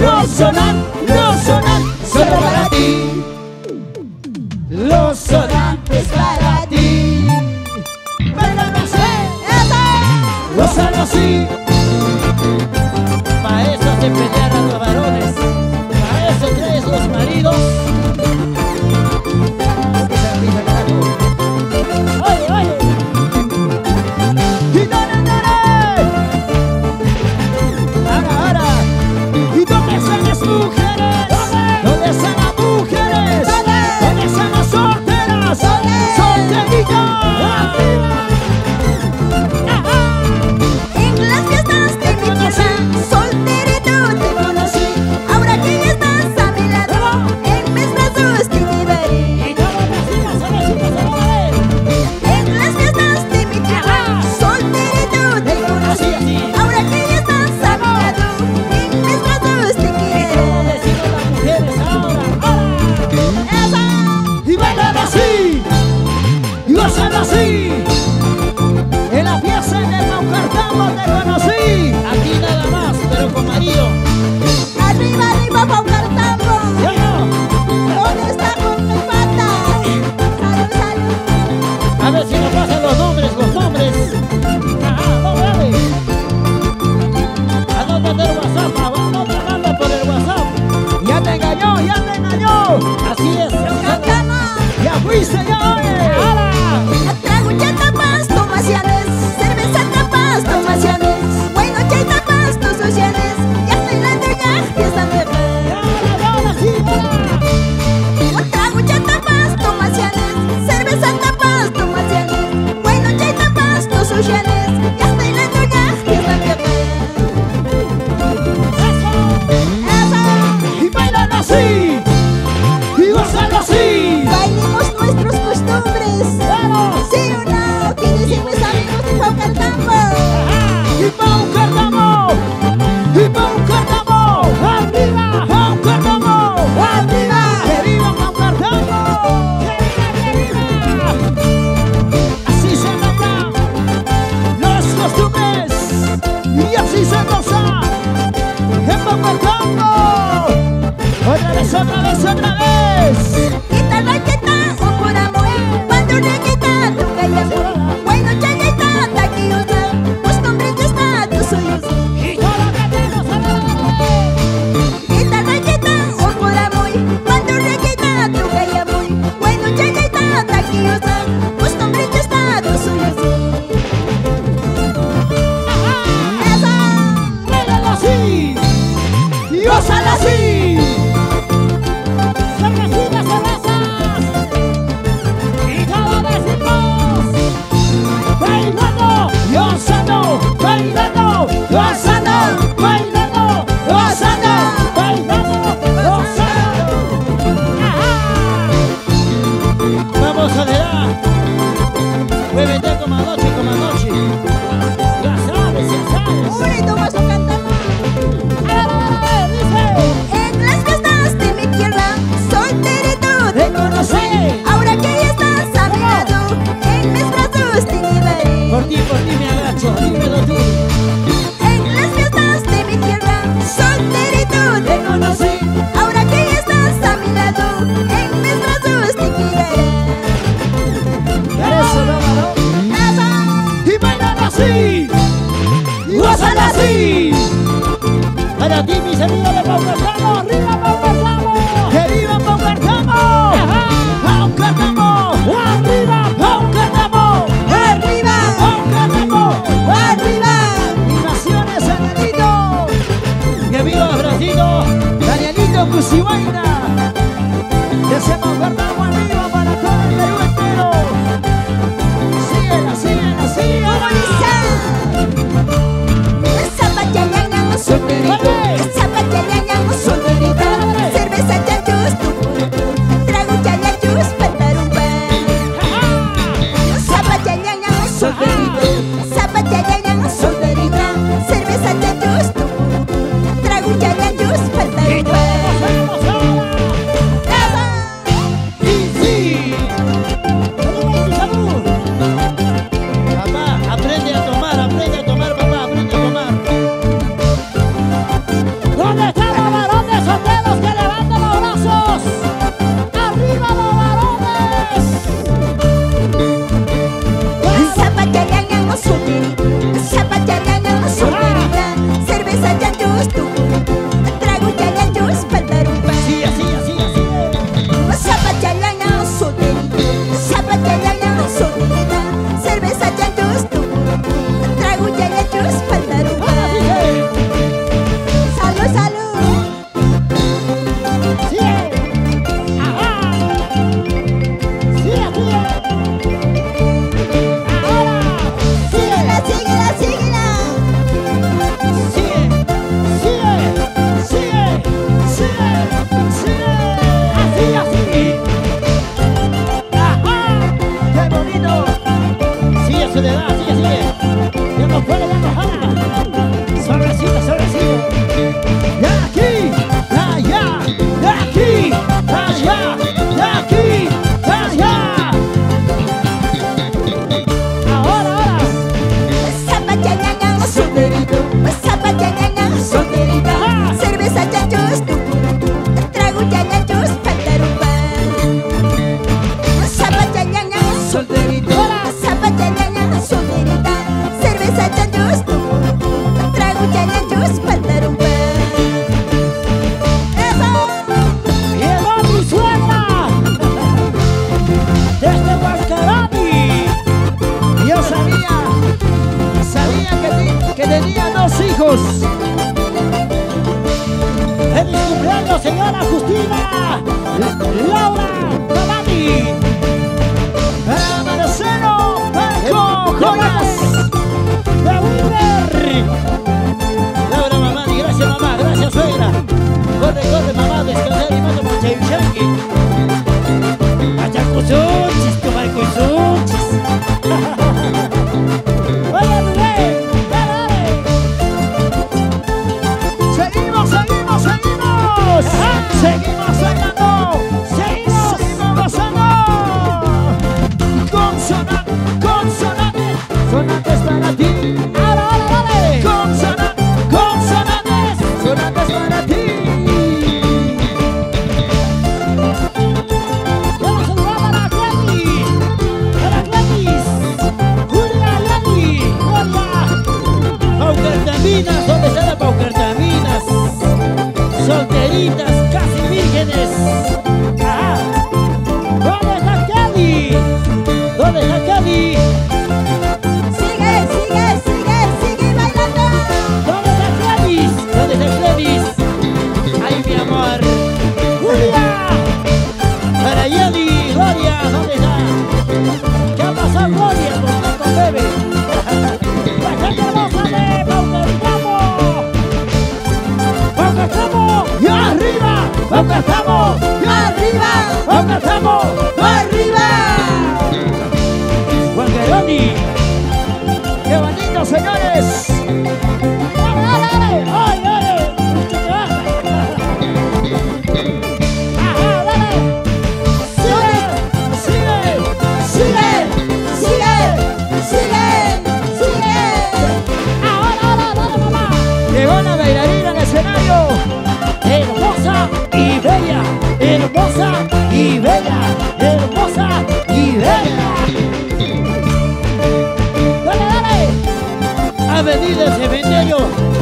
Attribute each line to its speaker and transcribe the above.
Speaker 1: Los Sonan, Los Sonan, solo para ti. Los Sonan es para ti. Pero no sé,
Speaker 2: ¡Eso! Los Sonan sí.
Speaker 1: hacer así.
Speaker 2: soledad. Señora Justina Laura Cavani Marcelo Paco Jonas De Laura mamá, gracias mamá, gracias suegra. Corre, corre mamá, descansa. Venga, señores. ¡Dale, dale, dale! ¡Ay, dale! ¡Ajá, dale! ¡Sigue, sigue,
Speaker 3: sigue, sigue, sigue, sigue!
Speaker 2: ¡Ahora, ahora, dale, mamá! Llegó la bailarina al escenario. Hermosa y bella, hermosa y bella. avenida Cementerio